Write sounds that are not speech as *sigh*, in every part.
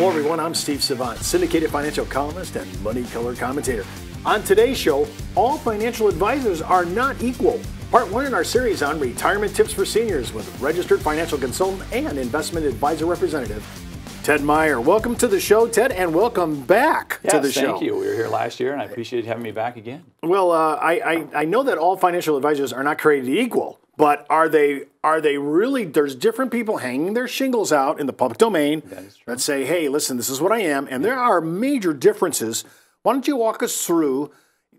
Hello, everyone. I'm Steve Savant, syndicated financial columnist and money color commentator. On today's show, all financial advisors are not equal. Part one in our series on retirement tips for seniors with registered financial consultant and investment advisor representative, Ted Meyer. Welcome to the show, Ted, and welcome back yes, to the thank show. Thank you. We were here last year, and I appreciate having me back again. Well, uh, I, I, I know that all financial advisors are not created equal. But are they are they really? There's different people hanging their shingles out in the public domain that, that say, "Hey, listen, this is what I am," and there are major differences. Why don't you walk us through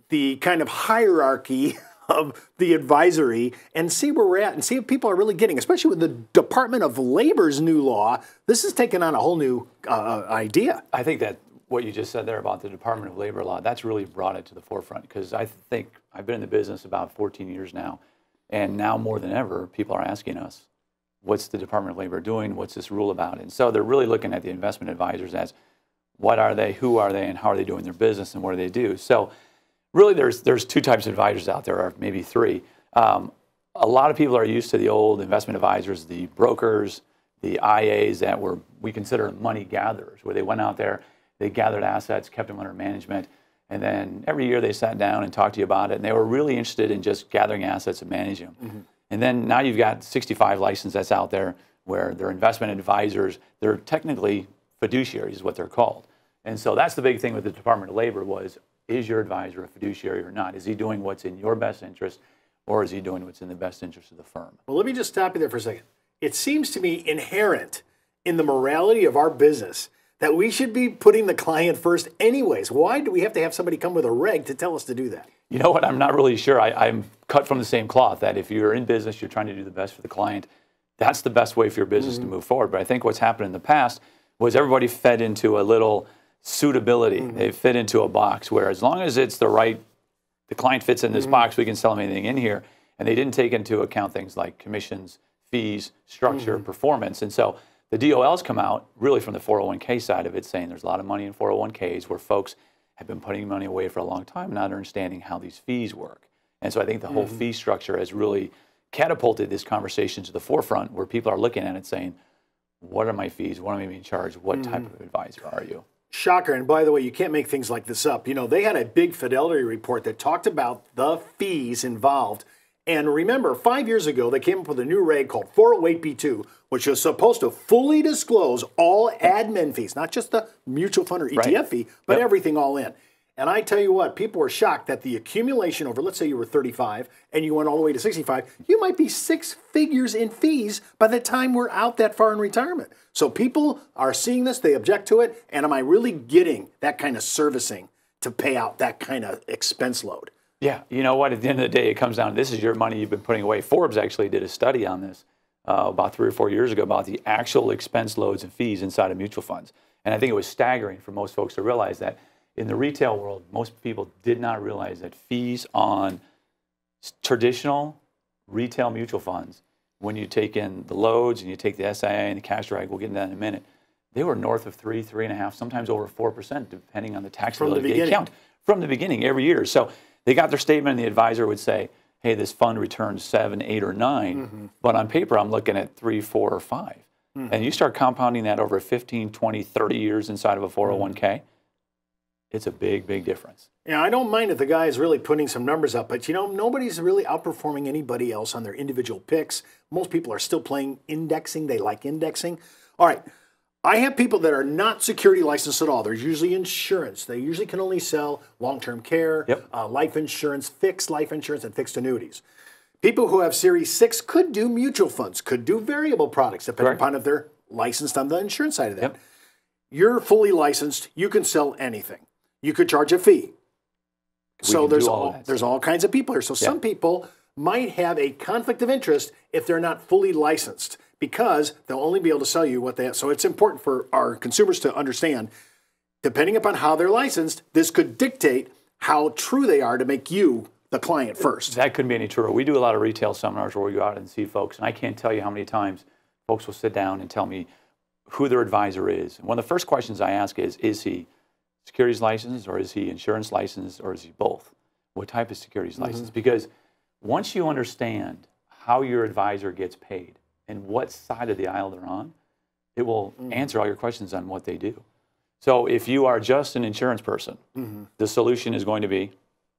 the kind of hierarchy *laughs* of the advisory and see where we're at and see if people are really getting, especially with the Department of Labor's new law. This is taking on a whole new uh, idea. I think that what you just said there about the Department of Labor law that's really brought it to the forefront because I think I've been in the business about 14 years now and now more than ever, people are asking us, what's the Department of Labor doing? What's this rule about? And so they're really looking at the investment advisors as what are they, who are they, and how are they doing their business, and what do they do? So really, there's there's two types of advisors out there, or maybe three. Um, a lot of people are used to the old investment advisors, the brokers, the IAs that were we consider money gatherers, where they went out there, they gathered assets, kept them under management, and then every year they sat down and talked to you about it, and they were really interested in just gathering assets and managing them. Mm-hmm. And then now you've got 65 licenses that's out there where they're investment advisors. They're technically fiduciaries, is what they're called. And so that's the big thing with the Department of Labor was, is your advisor a fiduciary or not? Is he doing what's in your best interest, or is he doing what's in the best interest of the firm? Well, let me just stop you there for a second. It seems to me inherent in the morality of our business that we should be putting the client first anyways. Why do we have to have somebody come with a reg to tell us to do that? You know what? I'm not really sure. I, am cut from the same cloth that if you're in business, you're trying to do the best for the client. That's the best way for your business mm-hmm. to move forward. But I think what's happened in the past was everybody fed into a little suitability. Mm-hmm. They fit into a box where as long as it's the right, the client fits in this mm-hmm. box, we can sell them anything in here. And they didn't take into account things like commissions, fees, structure, mm-hmm. performance. And so the DOL's come out really from the 401k side of it, saying there's a lot of money in 401ks where folks have been putting money away for a long time, not understanding how these fees work. And so I think the whole mm-hmm. fee structure has really catapulted this conversation to the forefront where people are looking at it saying, what are my fees? What am I being charged? What mm-hmm. type of advisor are you? Shocker. And by the way, you can't make things like this up. You know, they had a big fidelity report that talked about the fees involved and remember, five years ago, they came up with a new reg called 408B2, which is supposed to fully disclose all admin fees, not just the mutual fund or ETF right. fee, but yep. everything all in. And I tell you what, people were shocked that the accumulation over, let's say you were 35 and you went all the way to 65, you might be six figures in fees by the time we're out that far in retirement. So people are seeing this, they object to it, and am I really getting that kind of servicing to pay out that kind of expense load? Yeah, you know what? At the end of the day, it comes down to this is your money you've been putting away. Forbes actually did a study on this uh, about three or four years ago about the actual expense loads and fees inside of mutual funds. And I think it was staggering for most folks to realize that in the retail world, most people did not realize that fees on traditional retail mutual funds, when you take in the loads and you take the SIA and the cash drag, we'll get into that in a minute, they were north of three, three and a half, sometimes over 4%, depending on the taxability of the account from the beginning every year. So they got their statement, and the advisor would say, hey, this fund returns seven, eight, or 9 mm-hmm. but on paper, I'm looking at three, four, or 5 mm-hmm. And you start compounding that over 15, 20, 30 years inside of a 401k, mm-hmm. it's a big, big difference. Yeah, I don't mind if the guy is really putting some numbers up, but you know, nobody's really outperforming anybody else on their individual picks. Most people are still playing indexing. They like indexing. All right. I have people that are not security licensed at all. They're usually insurance. They usually can only sell long term care, yep. uh, life insurance, fixed life insurance, and fixed annuities. People who have Series 6 could do mutual funds, could do variable products, depending Correct. upon if they're licensed on the insurance side of that. Yep. You're fully licensed, you can sell anything. You could charge a fee. We so there's all, all there's all kinds of people here. So yep. some people might have a conflict of interest if they're not fully licensed because they'll only be able to sell you what they have. So it's important for our consumers to understand, depending upon how they're licensed, this could dictate how true they are to make you the client first. That couldn't be any truer. We do a lot of retail seminars where we go out and see folks, and I can't tell you how many times folks will sit down and tell me who their advisor is. And one of the first questions I ask is, is he securities licensed or is he insurance licensed or is he both? What type of securities mm-hmm. license? Because once you understand how your advisor gets paid, and what side of the aisle they're on, it will mm-hmm. answer all your questions on what they do. So if you are just an insurance person, mm-hmm. the solution is going to be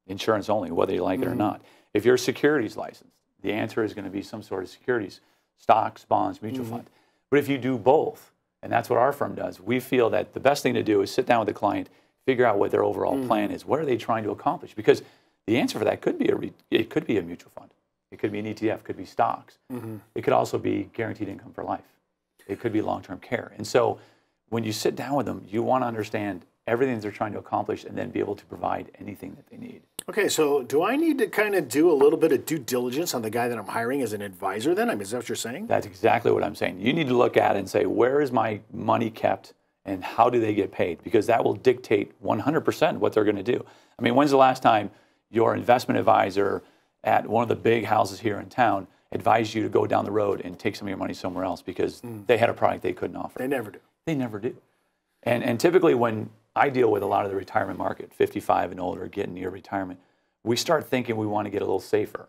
insurance only, whether you like it or mm-hmm. not. If you're securities licensed, the answer is going to be some sort of securities, stocks, bonds, mutual mm-hmm. fund. But if you do both, and that's what our firm does, we feel that the best thing to do is sit down with the client, figure out what their overall plan is. What are they trying to accomplish? Because the answer for that could be a re- it could be a mutual fund, it could be an ETF, could be stocks, mm-hmm. it could also be guaranteed income for life, it could be long-term care. And so when you sit down with them, you want to understand everything that they're trying to accomplish and then be able to provide anything that they need. Okay, so do I need to kind of do a little bit of due diligence on the guy that I'm hiring as an advisor then? I mean, is that what you're saying? That's exactly what I'm saying. You need to look at it and say, where is my money kept and how do they get paid? Because that will dictate 100% what they're going to do. I mean, when's the last time your investment advisor at one of the big houses here in town advised you to go down the road and take some of your money somewhere else because hmm. they had a product they couldn't offer? They never do. They never do. And, and typically, when I deal with a lot of the retirement market, 55 and older, getting near retirement, we start thinking we want to get a little safer.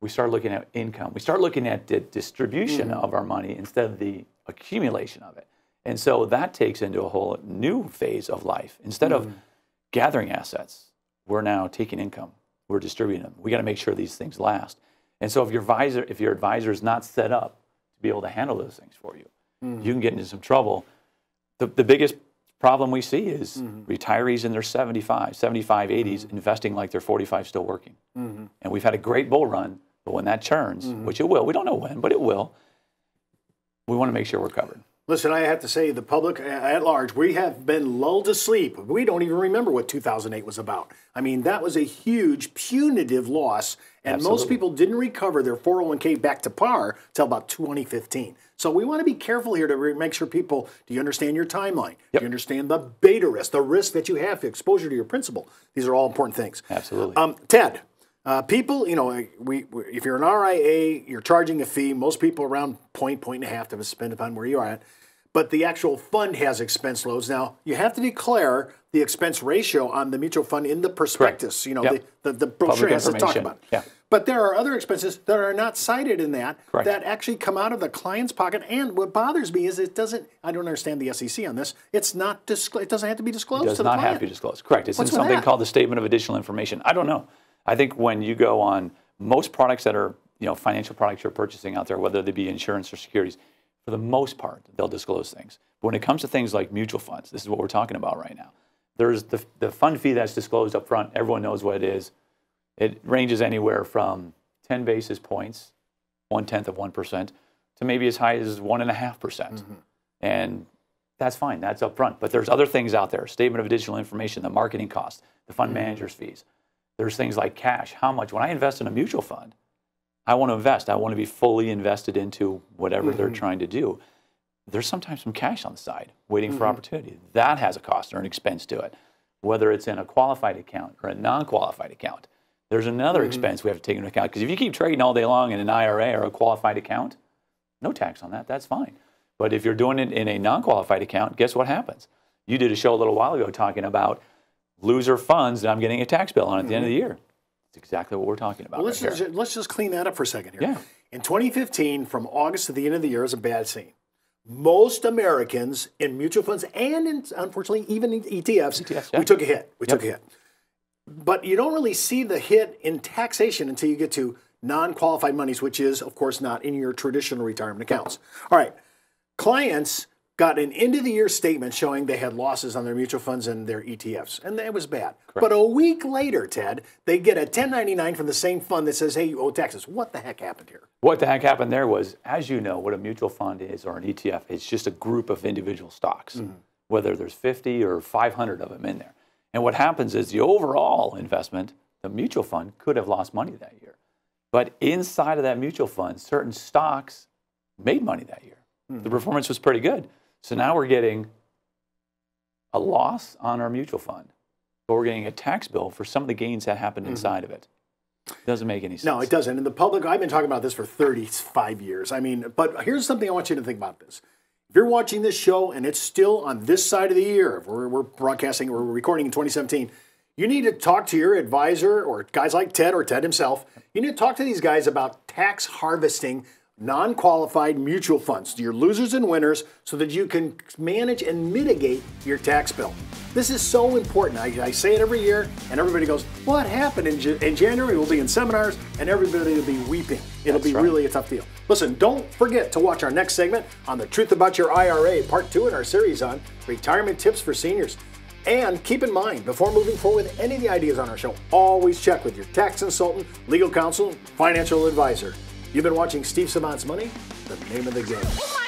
We start looking at income. We start looking at the distribution hmm. of our money instead of the accumulation of it. And so that takes into a whole new phase of life. Instead of hmm. gathering assets, we're now taking income. We're distributing them. We got to make sure these things last. And so if your advisor, if your advisor is not set up to be able to handle those things for you, hmm. you can get into some trouble. The, the biggest problem we see is hmm. retirees in their 75, 75, 80s hmm. investing like they're 45 still working. And we've had a great bull run, but when that churns, which it will, we don't know when, but it will, we want to make sure we're covered. Listen, I have to say, the public at large, we have been lulled to sleep. We don't even remember what 2008 was about. I mean, that was a huge, punitive loss, and most people didn't recover their 401k back to par till about 2015. So we want to be careful here to re- make sure people do you understand your timeline? Do you understand the beta risk, the risk that you have to exposure to your principal? These are all important things. Absolutely. Um, Ted, uh, people, you know, we, we if you're an RIA, you're charging a fee. Most people around point, point and a half, to spend upon where you are at. But the actual fund has expense loads. Now you have to declare the expense ratio on the mutual fund in the prospectus. You know, Yep. the, the, the brochure has to talk about. it. Yeah. But there are other expenses that are not cited in that Correct. that actually come out of the client's pocket. And what bothers me is it doesn't. I don't understand the SEC on this. It's not disclosed. It doesn't have to be disclosed does to the not client. have to be disclosed. Correct. It's What's in something that? called the statement of additional information. I don't know. I think when you go on most products that are you know financial products you're purchasing out there, whether they be insurance or securities, for the most part they'll disclose things. But when it comes to things like mutual funds, this is what we're talking about right now. There's the the fund fee that's disclosed up front. Everyone knows what it is. It ranges anywhere from 10 basis points, one tenth of one percent, to maybe as high as one and a half percent. Mm-hmm. And that's fine. That's up front. But there's other things out there. Statement of additional information, the marketing cost, the fund mm-hmm. manager's fees. There's things like cash. How much? When I invest in a mutual fund, I want to invest. I want to be fully invested into whatever they're mm-hmm. trying to do. There's sometimes some cash on the side waiting for mm-hmm. opportunity. That has a cost or an expense to it, whether it's in a qualified account or a non qualified account. There's another mm-hmm. expense we have to take into account because if you keep trading all day long in an IRA or a qualified account, no tax on that. That's fine. But if you're doing it in a non qualified account, guess what happens? You did a show a little while ago talking about loser funds that I'm getting a tax bill on at the end of the mm-hmm. year. It's exactly what we're talking about. Well, let's, right just, let's just clean that up for a second here. Yeah. In 2015, from August to the end of the year, is a bad scene. Most Americans in mutual funds and in, unfortunately even in ETFs, ETFs, yeah. we took a hit. We took a hit. But you don't really see the hit in taxation until you get to non-qualified monies, which is, of course, not in your traditional retirement accounts. All right. Clients got an end of the year statement showing they had losses on their mutual funds and their ETFs, and it was bad. But a week later, Ted, they get a 1099 from the same fund that says, "Hey, you owe taxes." What the heck happened here? What the heck happened there was, as you know, what a mutual fund is or an ETF, it's just a group of individual stocks, mm-hmm. whether there's 50 or 500 of them in there. And what happens is the overall investment, the mutual fund could have lost money that year. But inside of that mutual fund, certain stocks made money that year. Hmm. The performance was pretty good. So now we're getting a loss on our mutual fund, but we're getting a tax bill for some of the gains that happened mm-hmm. inside of it. Doesn't make any sense. No, it doesn't. And the public, I've been talking about this for 35 years. I mean, but here's something I want you to think about this. If you're watching this show and it's still on this side of the year, if we're, we're broadcasting, we're recording in 2017, you need to talk to your advisor or guys like Ted or Ted himself. You need to talk to these guys about tax harvesting non qualified mutual funds, to your losers and winners, so that you can manage and mitigate your tax bill. This is so important. I, I say it every year, and everybody goes, What happened in, in January? We'll be in seminars, and everybody will be weeping. It'll That's be right. really a tough deal. Listen, don't forget to watch our next segment on the truth about your IRA, part two in our series on retirement tips for seniors. And keep in mind, before moving forward with any of the ideas on our show, always check with your tax consultant, legal counsel, financial advisor. You've been watching Steve Savant's Money, the name of the game.